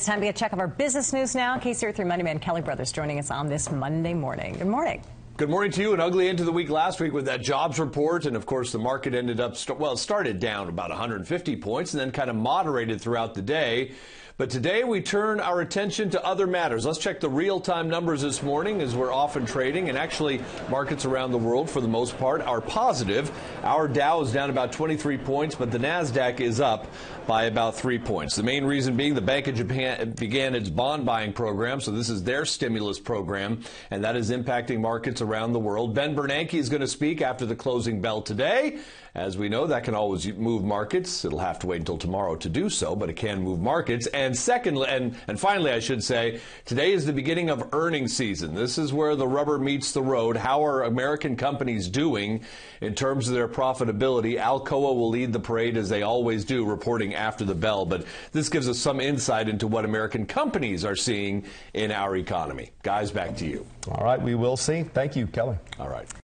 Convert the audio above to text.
it's time to get a check of our business news now. KCRA3 Money Man Kelly Brothers joining us on this Monday morning. Good morning. Good morning to you. An ugly end to the week last week with that jobs report. And of course, the market ended up, well, started down about 150 points and then kind of moderated throughout the day. But today we turn our attention to other matters. Let's check the real time numbers this morning as we're often trading. And actually, markets around the world, for the most part, are positive. Our Dow is down about 23 points, but the NASDAQ is up by about three points. The main reason being the Bank of Japan began its bond buying program. So this is their stimulus program, and that is impacting markets around the world. Ben Bernanke is going to speak after the closing bell today. As we know, that can always move markets. It'll have to wait until tomorrow to do so, but it can move markets. And secondly, and, and finally, I should say, today is the beginning of earnings season. This is where the rubber meets the road. How are American companies doing in terms of their profitability? Alcoa will lead the parade as they always do, reporting after the bell. But this gives us some insight into what American companies are seeing in our economy. Guys, back to you. All right, we will see. Thank you, Kelly. All right.